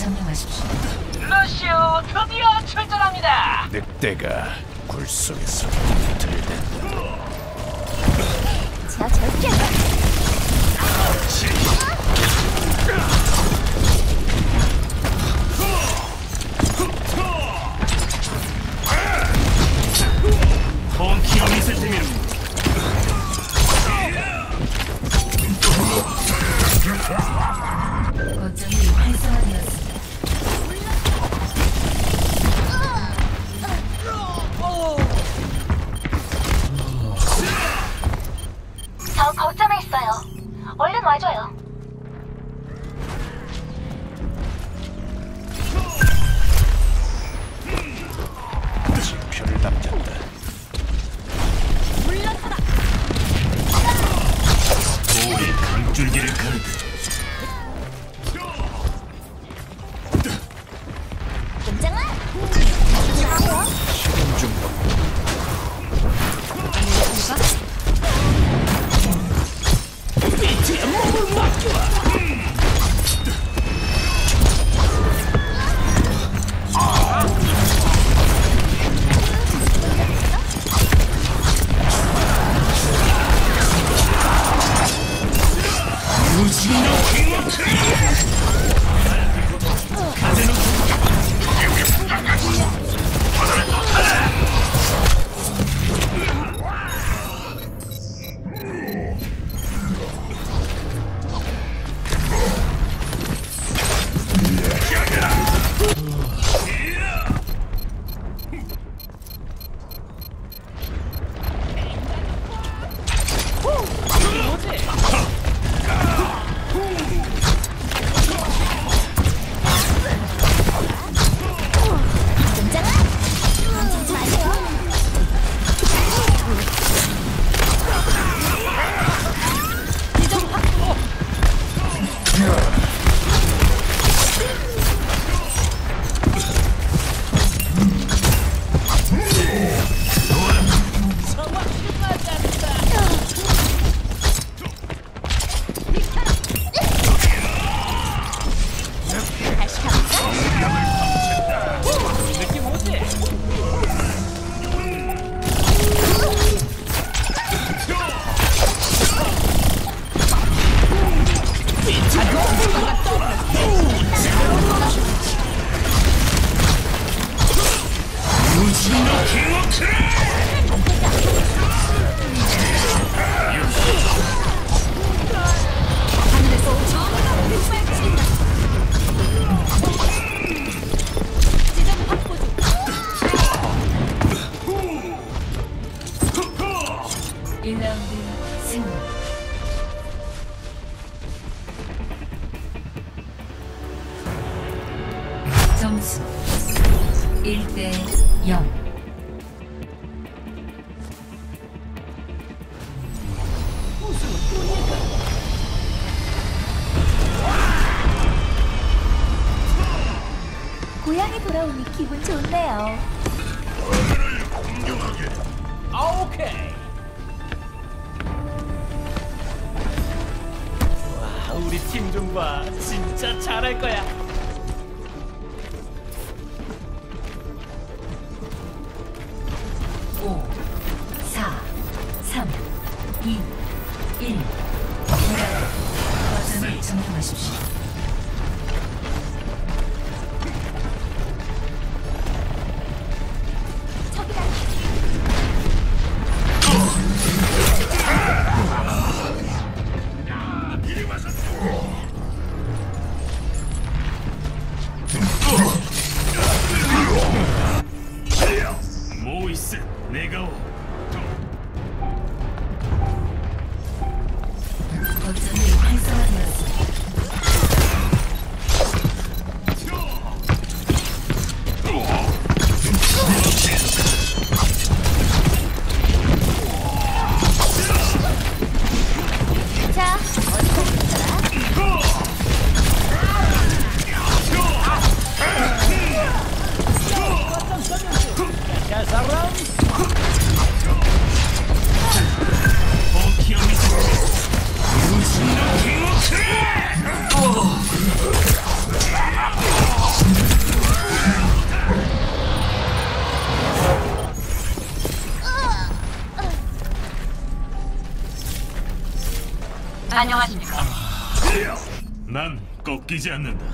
점령하십시오. 러시오 드디어 출전합니다. 늑대가 굴 속에서 들린다. 자, 절대 저 거점에 있어요. 얼른 와줘요. 징표를 남겼다. 고양이 돌아오니 기분 좋네요. 오케이. 우리 팀 좀 봐. 진짜 잘할 거야. 오, 사, 삼, 이, 일. 거점을 점령하십시오. 안녕하십니까. 난 꺾이지 않는다.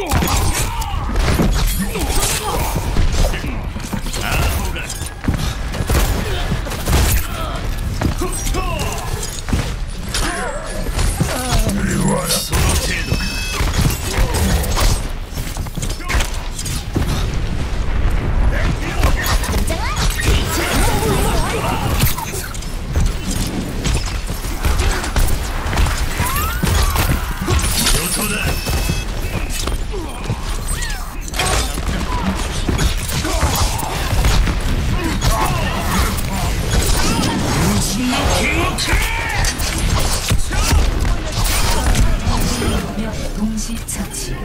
Oh! 동시 처치.